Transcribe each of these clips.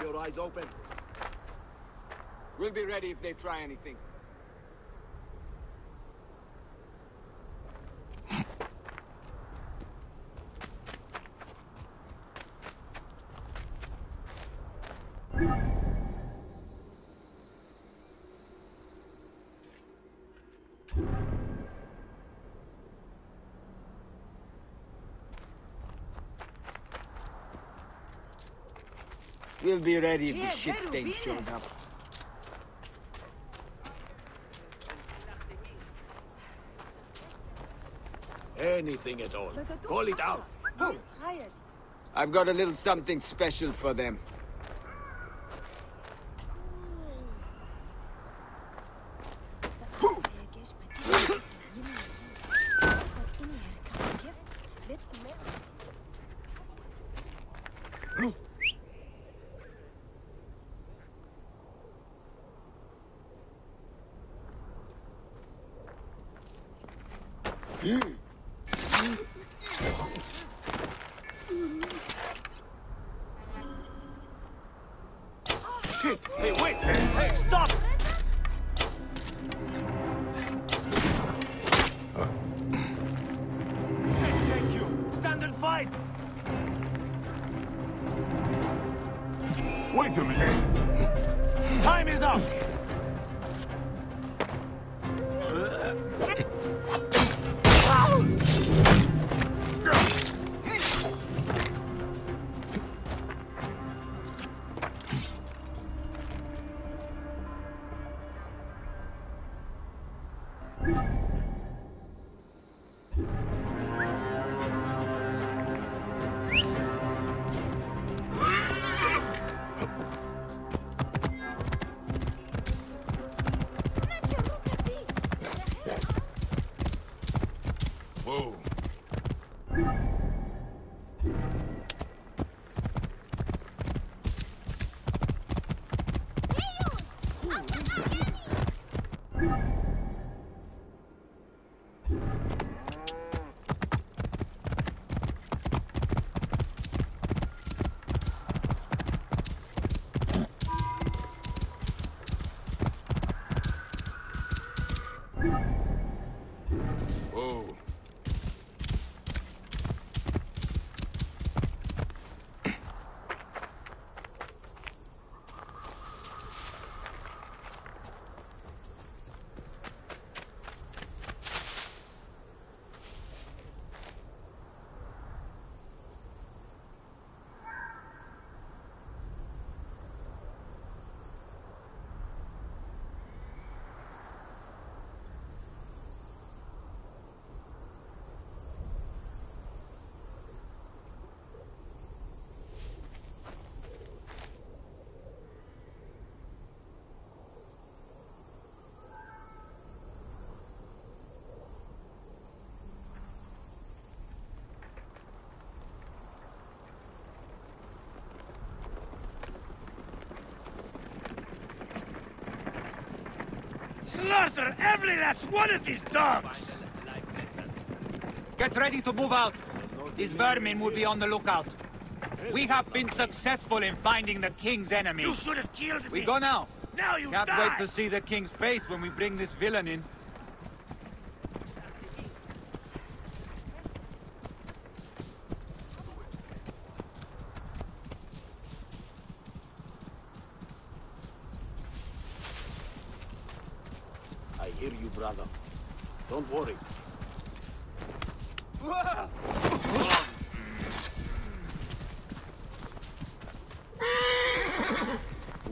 Your eyes open. We'll be ready if they try anything. We'll be ready if the shit stain shows up. Anything at all. Call it out. I've got a little something special for them. Hmm. Whoa. Slaughter every last one of these dogs! Get ready to move out. These vermin will be on the lookout. We have been successful in finding the king's enemy. You should have killed me! We go now. Now you Can't die! wait to see the king's face when we bring this villain in.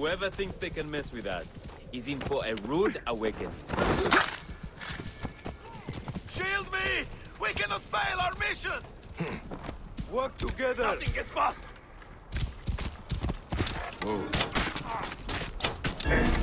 Whoever thinks they can mess with us is in for a rude awakening. Shield me! We cannot fail our mission! Hmm. Work together! Nothing gets past! paid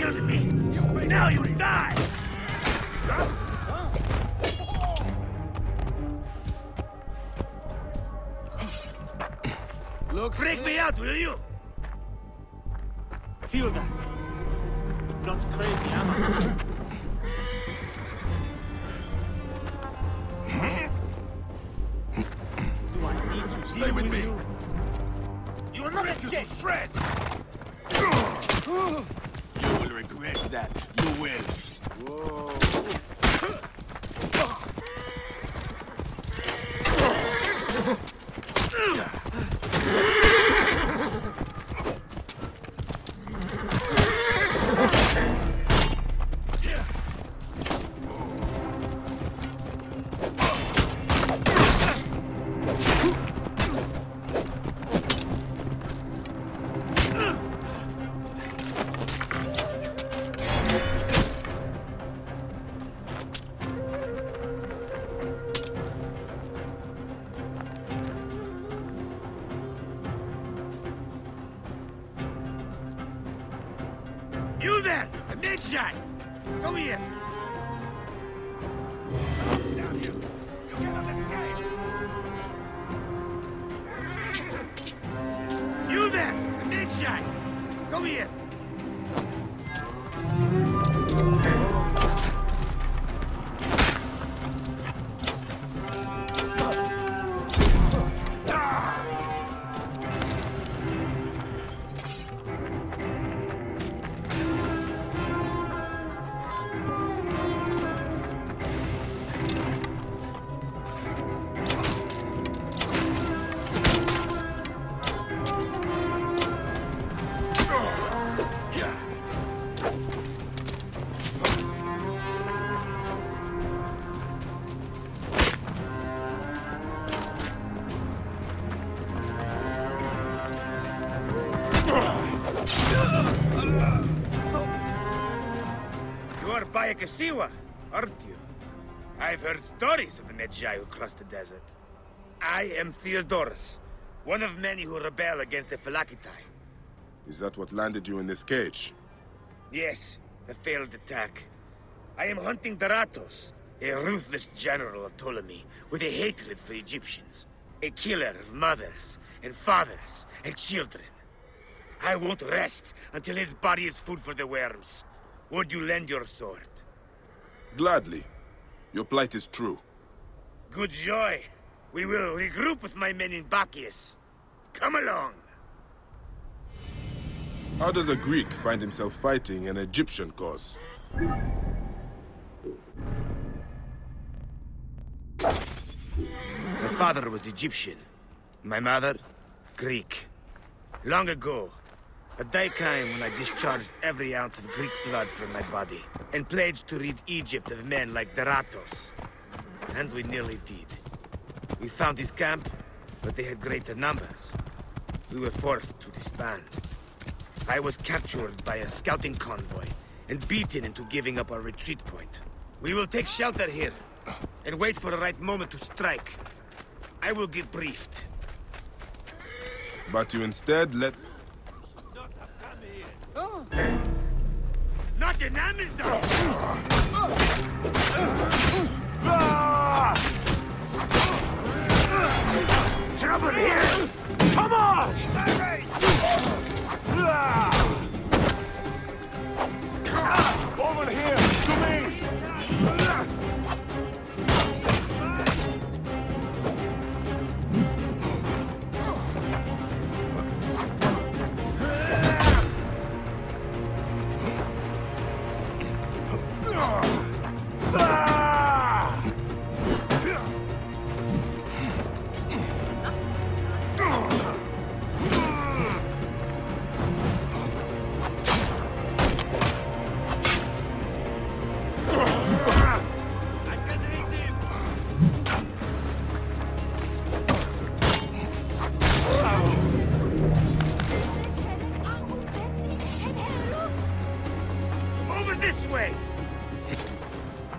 killed me! Now you die! Looks Break me out, will you? Feel that. Not crazy, am I? Do I need to Stay with me. you? You will not escape shreds! Regret that. You will. You shot! Come here! Bayek of Siwa, aren't you? I've heard stories of the Medjay who crossed the desert. I am Theodoros, one of many who rebel against the Phylakitai. Is that what landed you in this cage? Yes, the failed attack. I am hunting Daratos, a ruthless general of Ptolemy with a hatred for Egyptians. A killer of mothers and fathers and children. I won't rest until his body is food for the worms. Would you lend your sword? Gladly. Your plight is true. Good joy. We will regroup with my men in Bakchias. Come along. How does a Greek find himself fighting an Egyptian cause? My father was Egyptian. My mother, Greek. Long ago, a day came when I discharged every ounce of Greek blood from my body and pledged to rid Egypt of men like Deratos. And we nearly did. We found his camp, but they had greater numbers. We were forced to disband. I was captured by a scouting convoy and beaten into giving up our retreat point. We will take shelter here and wait for the right moment to strike. I will give briefed. But you instead let... Not an Amazon! Trouble here! Come on!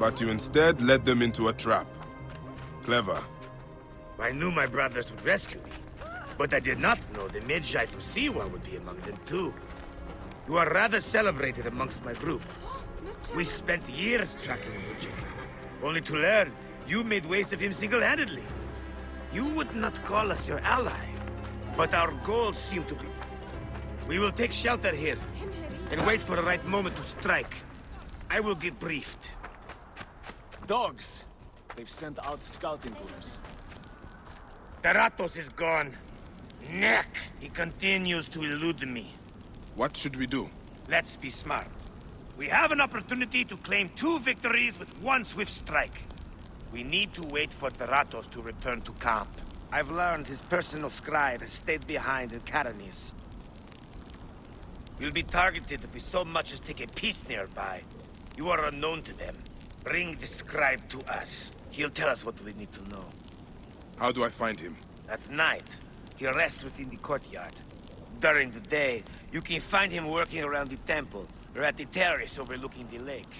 But you instead led them into a trap. Clever. I knew my brothers would rescue me, but I did not know the Magi from Siwa would be among them too. You are rather celebrated amongst my group. We spent years tracking Rudjek, only to learn you made waste of him single-handedly. You would not call us your ally, but our goals seem to be... We will take shelter here, and wait for the right moment to strike. I will get briefed. Dogs. They've sent out scouting groups. Taratos is gone. Neck! He continues to elude me. What should we do? Let's be smart. We have an opportunity to claim two victories with one swift strike. We need to wait for Taratos to return to camp. I've learned his personal scribe has stayed behind in Karanis. We'll be targeted if we so much as take a piece nearby. You are unknown to them. Bring the scribe to us. He'll tell us what we need to know. How do I find him? At night, he rests within the courtyard. During the day, you can find him working around the temple, or at the terrace overlooking the lake.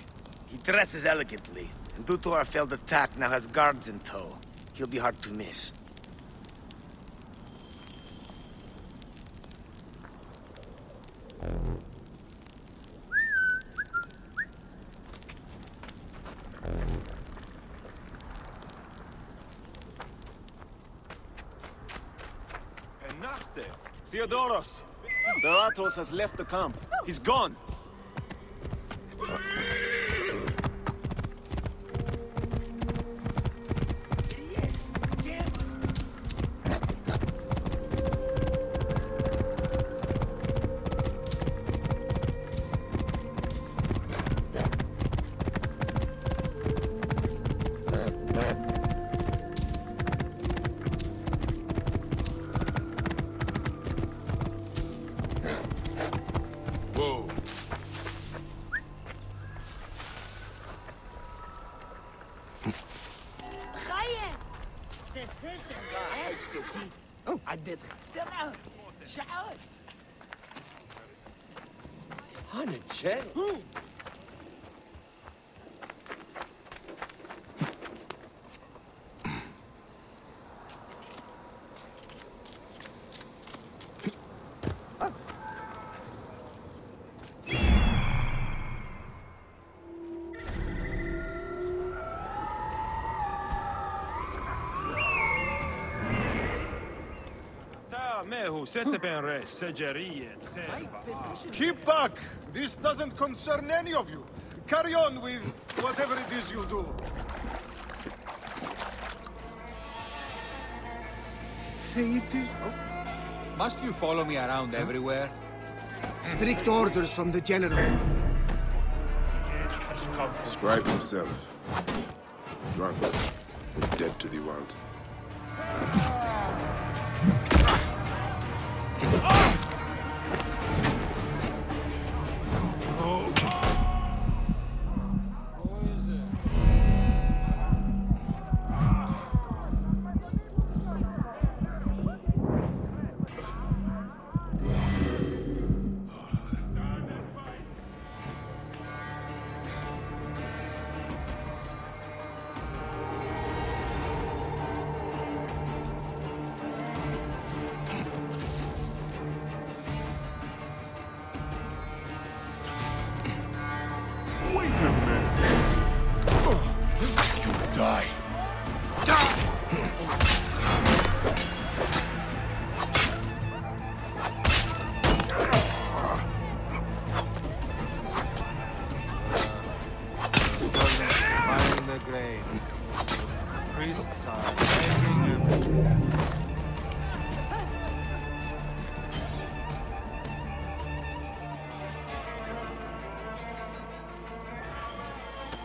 He dresses elegantly, and due to our failed attack, now has guards in tow. He'll be hard to miss. Theodoros! Baratos has left the camp. He's gone. سمعت شعرت Keep back! This doesn't concern any of you. Carry on with whatever it is you do. Oh. Must you follow me around everywhere? Strict orders from the General. Scribe himself. Drunk. Dead to the world. And...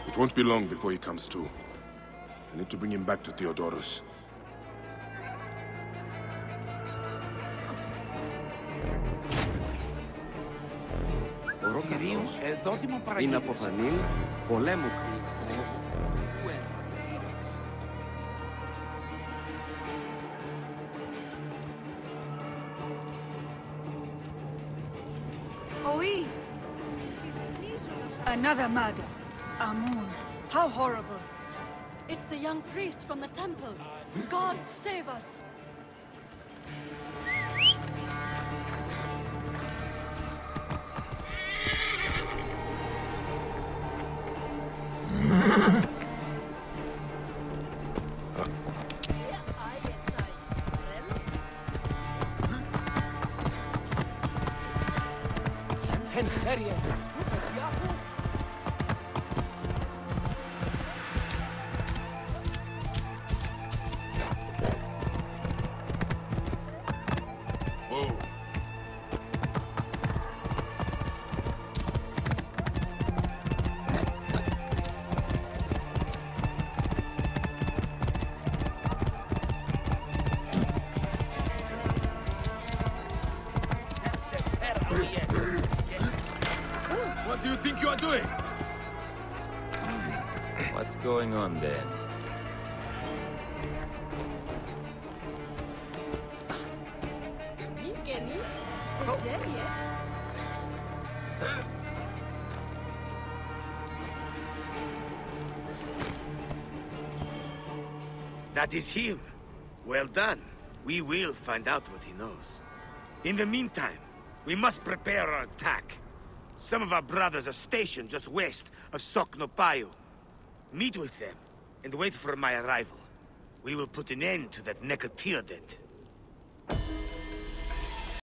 It won't be long before he comes to. I need to bring him back to Theodoros. Another murder. Amun. How horrible. It's the young priest from the temple. God save us! That is him. Well done. We will find out what he knows. In the meantime, we must prepare our attack. Some of our brothers are stationed just west of Soknopaiou. Meet with them, and wait for my arrival. We will put an end to that Nekatiadet.